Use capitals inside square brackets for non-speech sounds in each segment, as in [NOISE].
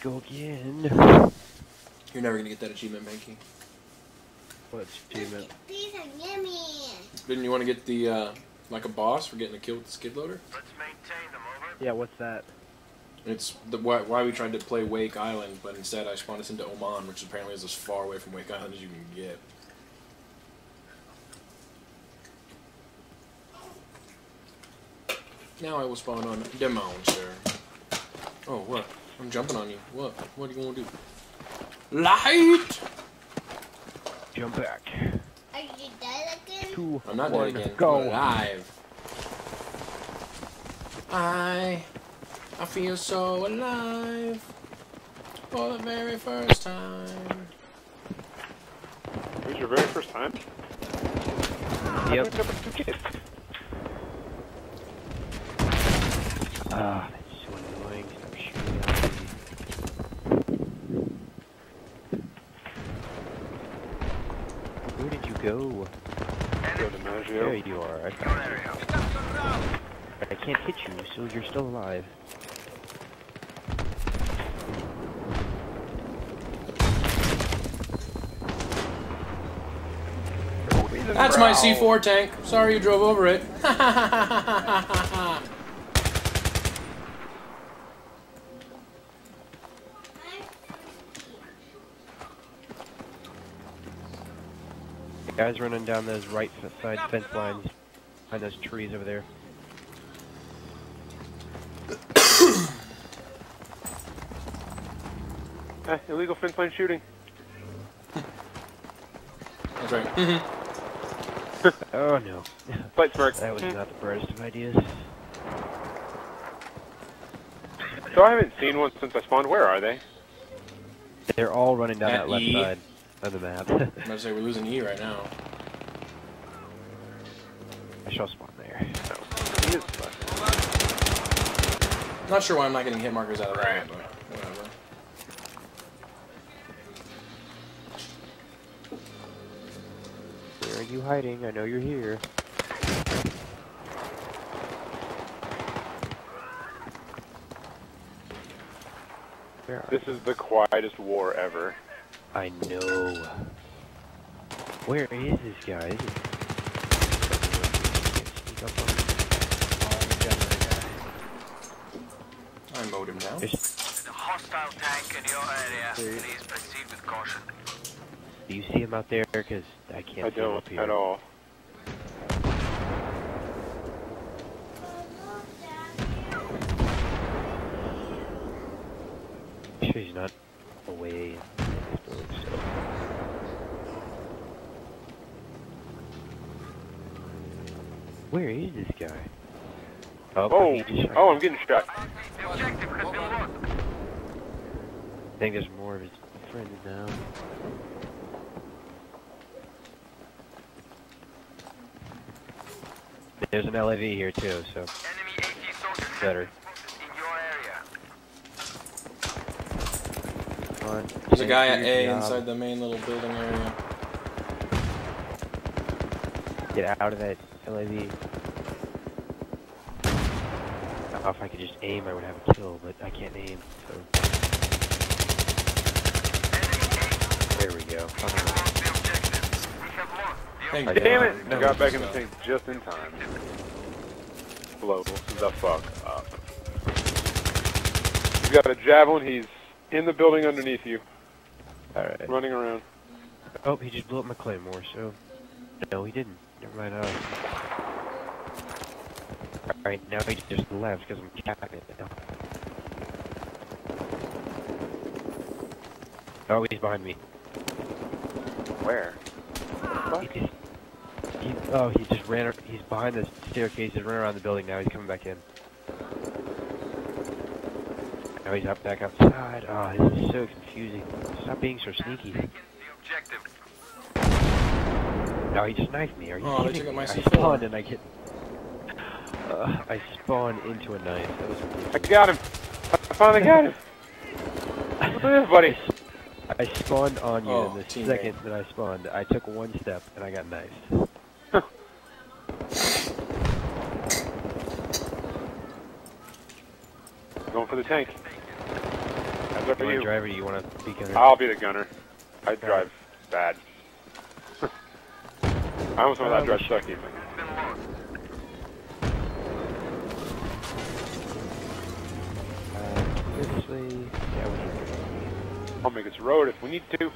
go again. You're never gonna get that achievement, Banki. What's achievement? These are yummy. Didn't you want to get the, uh, like a boss for getting a kill with the skid loader? Let's maintain them, over. Yeah, what's that? It's the why, why we tried to play Wake Island, but instead I spawned us into Oman, which apparently is as far away from Wake Island as you can get. Now I will spawn on the monster. Oh, what? I'm jumping on you. What? What do you want to do? Light! Jump back. Are you dead again? Two, I'm not one, dead again. Go. I'm alive. I, I feel so alive for the very first time. It was your very first time? Yep. Ah, that's so annoying. Stop shooting at me. Where did you go? Go to There you are. I, Your area. I can't hit you, so you're still alive. That's my C4 tank. Sorry you drove over it. [LAUGHS] Guys running down those right side fence lines behind those trees over there. Eh, [COUGHS] illegal fence line shooting. That's right. Oh no, [LAUGHS] Fight smirk. that was not the brightest of ideas. So I haven't seen one since I spawned. Where are they? They're all running down At that left E. side of the map. I'm about to say we're losing E right now. I shall spawn there. He is left. Not sure why I'm not getting hit markers out of that, but whatever. Where are you hiding? I know you're here. This is the quietest war ever. I know. Where is this guy? Is it... Sneak I mowed him down. There's- There's a hostile tank in your area. Please proceed with caution. Do you see him out there? Because I can't I see him don't at all. Sure he's not away. So. Where is this guy? Oh, Oh, oh, I'm getting shot. The objective has been lost. I think there's more of his friends now. There's an LAV here too, so Enemy AT soldiers better. in your area. Come on. There's a guy at A you, inside the main little building area. Get out of that LAV. Oh, if I could just aim, I would have a kill, but I can't aim, so. There we go. Finally. Lost the objective. We have lost the Thank I God. Damn uh, it! No, I got back in the tank just in time. Blow the fuck up. You got a javelin. He's in the building underneath you, Alright. running around. Oh, he just blew up my claymore, so. No, he didn't. Never mind. Uh... Alright, now he just left because I'm capping it now. Oh, he's behind me. Where? He just, he, oh, he just ran. He's behind the staircase. He's running around the building now. He's coming back in. Now he's up back outside. Oh, this is so confusing. Stop being so sneaky. The objective. No, he just knifed me. Are you Oh, they kidding took out me? my I C4. spawned and I get. Uh, I spawned into a knife. That was I got him. I finally got him. [LAUGHS] Look at this, buddy. I spawned on you, Oh, and the teammate. second that I spawned, I took one step and I got knifed. [LAUGHS] Going for the tank. That's up Do to you want you. to drive or do you want to be gunner? I'll be the gunner. I drive bad. [LAUGHS] I almost want to drive sucky. Uh. Yeah, we can I'll make this road if we need to.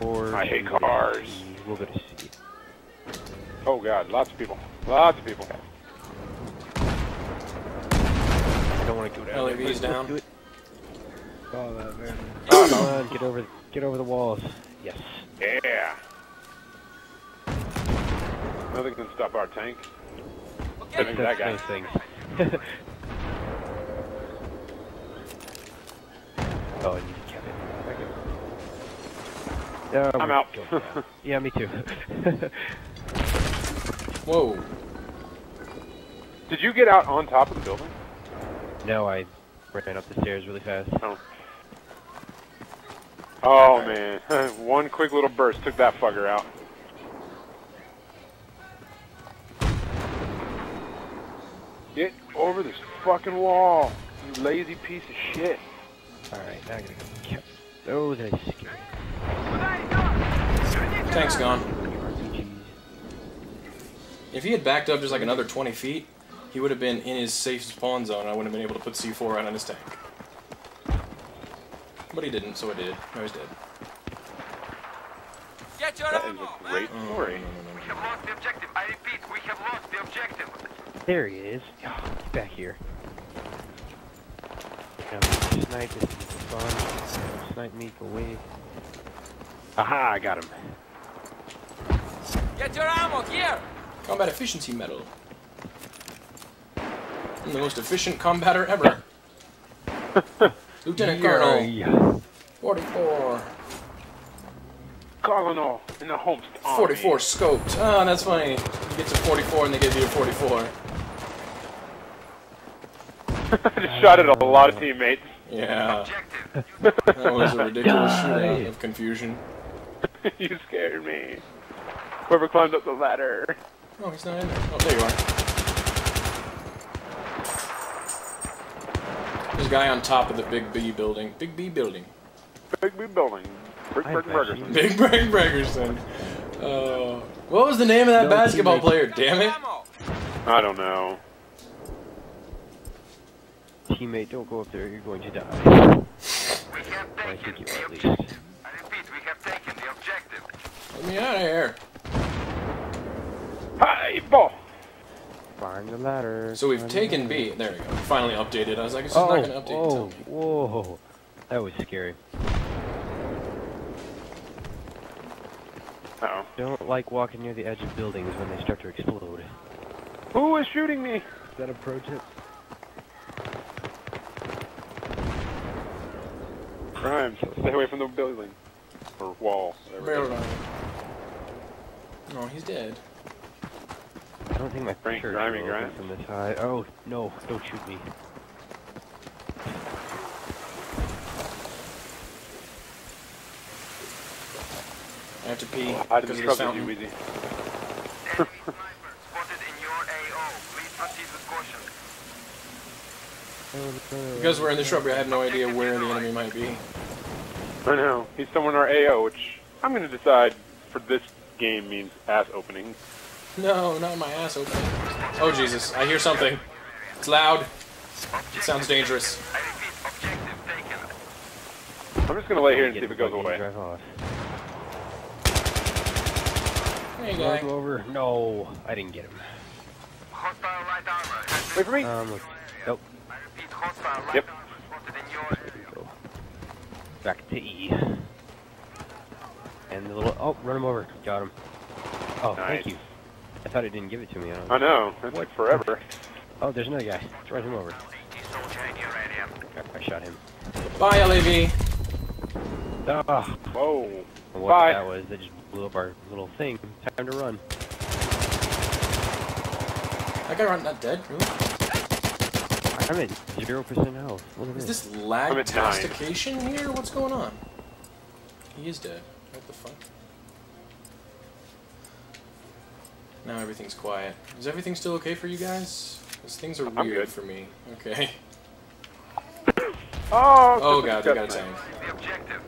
Or I hate we'll go to cars. We'll go to C. Oh god, lots of people. Lots of people. Don't want to go down. there, LAV's but down. let's do. Oh, that man. Come on, get over, get over the walls. Yes. Yeah. Nothing can stop our tank. Except that That's guy. nice things. oh, and you kept it. Okay. Oh, I'm out. [LAUGHS] yeah, me too. [LAUGHS] Whoa. Did you get out on top of the building? No, I ran up the stairs really fast. Oh, oh man, [LAUGHS] one quick little burst took that fucker out. Get over this fucking wall, you lazy piece of shit. Alright, now I gotta go. Kept. Oh, that's scary. Tank's gone. If he had backed up just like another 20 feet, he would have been in his safe spawn zone I wouldn't have been able to put C4 right on his tank. But he didn't, so I did. Now he's dead. Get your That is ammo, a great Oh, story. no, no, no, no, We have lost the objective. I repeat, we have lost the objective. There he is. Oh, back here. Now, snipe this is fun. Snipe me, go away. Aha, I got him. Get your ammo here. Combat efficiency medal. I'm the most efficient combatter ever. [LAUGHS] Lieutenant Colonel, 44. Colonel in the Homestead Army. 44 scoped. Ah, that's funny. You get to 44 and they give you a 44. I [LAUGHS] just shot at a lot of teammates. Yeah, Objective. that was a ridiculous [LAUGHS] shootout of confusion. you scared me. Whoever climbed up the ladder. Oh, he's not in there. Oh, there you are. There's a guy on top of the Big B building. Big B building. Big big building. Brick, I brick, bet Big Brain Bregerson. Uh, what was the name of that No, basketball teammate. player? Damn it. I don't know. Teammate, don't go up there, you're going to die. We have I think you the are at least. I repeat, we have taken the objective. Let me out of here. Hi, ball. Find the ladder. So we've find the taken ladder. B. There we go. Finally updated. I was like, it's just Oh, not going to update whoa, until me. whoa. That was scary. Uh oh. Don't like walking near the edge of buildings when they start to explode. Who is shooting me? Is that a pro tip? Grimes, stay away from the building. Or wall. whatever it Barrel is. No, he's dead. I don't think my Frank, shirt grimy will grind. open from this high. Oh, no, don't shoot me. I have to pee oh, I because didn't of this trouble you, fountain. Wheezy. Enemy sniper spotted in your AO. Please proceed with caution. Because we're in the shrubbery, I have no idea where the enemy might be. I know. He's somewhere in our AO, which I'm going to decide for this game means ass opening. No, not my ass opening. Oh Jesus, I hear something. It's loud. It sounds dangerous. I repeat, objective taken. I'm just going to lay here and see if it goes away. Drive off. Hey Wanna guy. over? No, I didn't get him. Hostile light armor. has Wait for me. Um, nope. I repeat, hostile light Yep. armor spotted in your There we go. Back to E. And the little. Oh, run him over. Got him. Oh, thank you. I thought it didn't give it to me. I I know. That took forever. Oh, there's another guy. Let's run him over. soldier in your area. I, I shot him. Bye, LAV. Ah, Whoa. what Bye. that was, they just blew up our little thing. Time to run. That guy aren't dead. Really? I'm at zero percent health. Look at Is this. this I'm at nine. here? What's going on? He is dead. What the fuck? Now everything's quiet. Is everything still okay for you guys? These things are I'm weird good. for me. Okay. [COUGHS] Oh, Oh god, they got a disgusting. tank. The objective.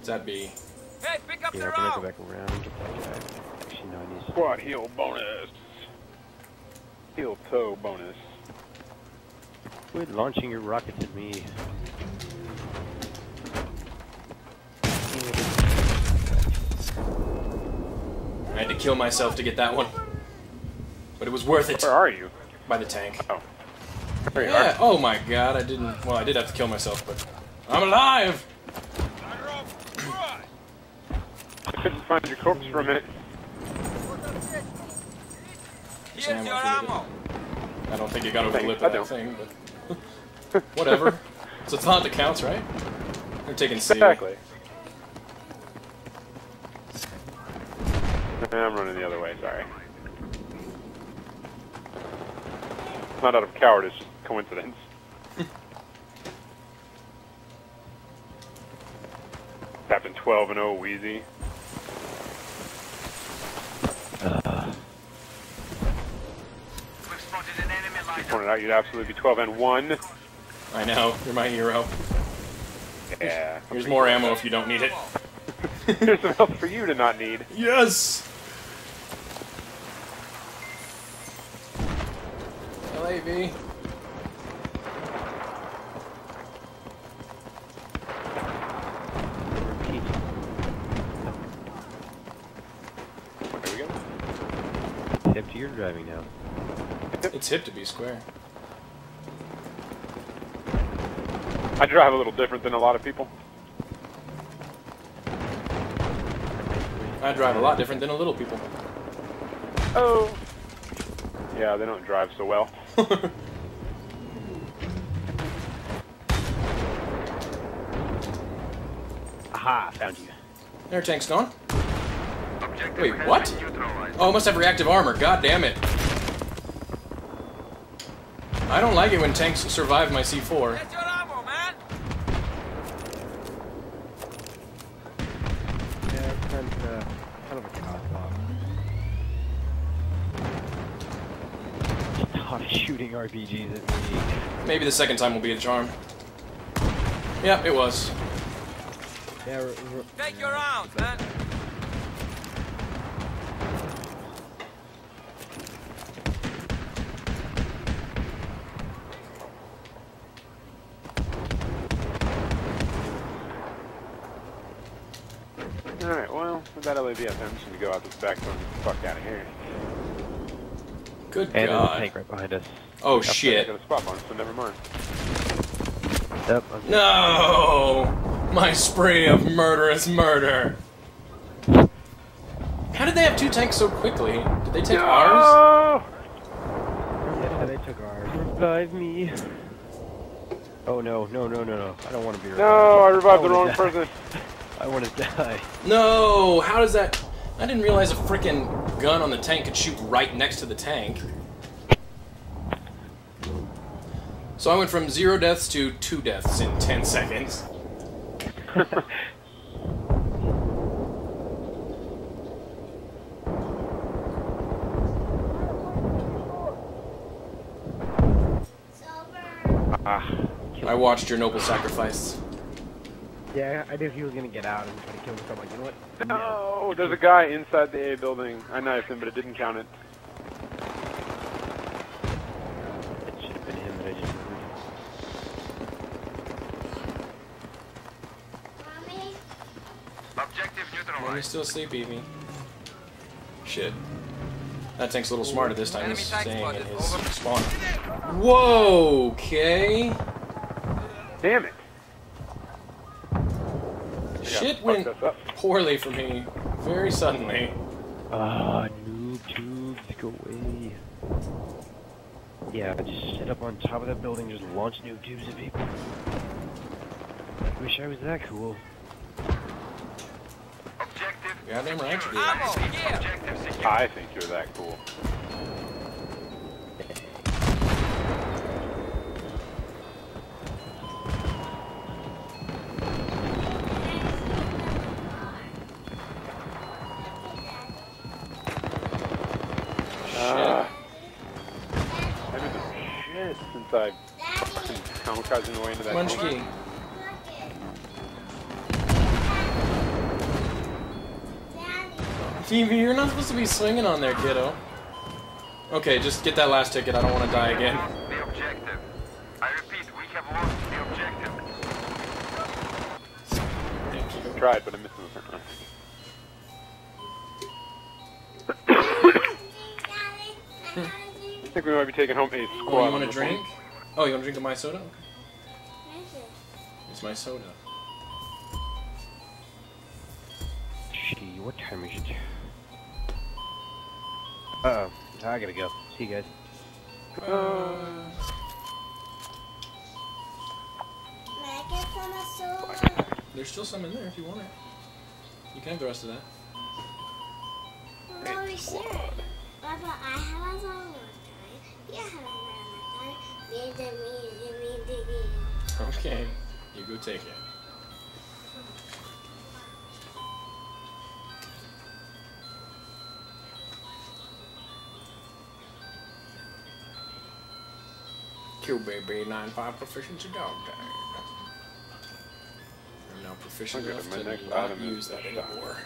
Does that be? Hey, pick up Yeah, the I'm gonna go back around and get that guy. Actually, no, I need. Squad heal bonus. Heel toe bonus. Quit launching your rockets at me. I had to kill myself to get that one. But it was worth it Where are you? by the tank. Oh. Yeah. are. Oh my god, I didn't. Well, I did have to kill myself, but I'm alive. I couldn't find your corpse for a minute. Here's ammo your for you. I don't think it got over the lip of that thing, but [LAUGHS] whatever. [LAUGHS] so it's not that counts, right? They're taking C. Exactly. Eh, I'm running the other way, sorry. Not out of cowardice, just coincidence. [LAUGHS] Captain 12 and 0 Wheezy. We've uh. spotted an enemy You lighter. pointed out you'd absolutely be 12 and 1. I know. You're my hero. Yeah. Here's more ammo if you don't need it. [LAUGHS] Here's some help for you to not need. Yes. LAV. There we go. Except you're driving now. It's hip to be square. I drive a little different than a lot of people. I drive a lot different than a little people. Oh. Yeah, they don't drive so well. [LAUGHS] Aha, found you. Their tank's gone. Objective Wait, what? Oh, it must have reactive armor. God damn it. I don't like it when tanks survive my C4. Get your ammo, man. Yeah, it's kind of, uh, kind of a cock off. Stop shooting RPGs at me. Maybe the second time will be a charm. Yeah, it was. Yeah, r- r- Take your round, man. Alright, well, with that LAV up there, I'm just gonna go out this back door and get the fuck out of here. Good and there's a tank right behind us. Oh I shit. got a spot on, so never mind. Yep, I'm No! My spree of murderous murder. How did they have two tanks so quickly? Did they take ours? No! Yeah, they took ours. Revive me. Oh no, no, no, no, no. I don't want to be revived. No, I revived the wrong die. person. [LAUGHS] I want to die. No! How does that. I didn't realize a freaking gun on the tank could shoot right next to the tank. So I went from zero deaths to two deaths in 10 seconds. It's. Ah. I watched your noble sacrifice. Yeah, I knew he was gonna get out and try to kill himself. Like, you know what? No, there's a guy inside the A building. I knifed him, but it didn't count it. It should have been him that I just murdered. Mommy, Objective Are you neutralized. still asleep, Evie? Shit. That tank's a little smarter this time. He's staying in his spawn. Whoa, okay. Damn it! Shit went poorly for me very suddenly. Ah, noob tubes, go away. Yeah, just sit up on top of that building, just launch noob tubes at people. Wish I was that cool. Objective. Goddamn right you did. Ammo here. Objective secure. I think you're that cool. Shit. Uh, I did the minute since I've Daddy, been kamikazing my way into that Munchkin. Daddy, Phoebe, you're not supposed to be swinging on there, kiddo. Okay, just get that last ticket. I don't want to die again. The objective. I repeat, we have lost the objective. Thank you. Tried, but I missed the first I gotta drink. I think we might be taking home a squad. Oh, you want a drink? one. Oh, you want to drink of my soda? Okay. It's my soda. Gee, what time is it? Uh, I gotta go. See you guys. May I get some soda? There's still some in there if you want it. You can have the rest of that. No, we should. Papa, I have a song one time. You have a song one time. Me, the, me, the, me, the, me. Okay, you go take it. QBB 95 proficiency dog tag. I'm now proficient enough to not use that anymore.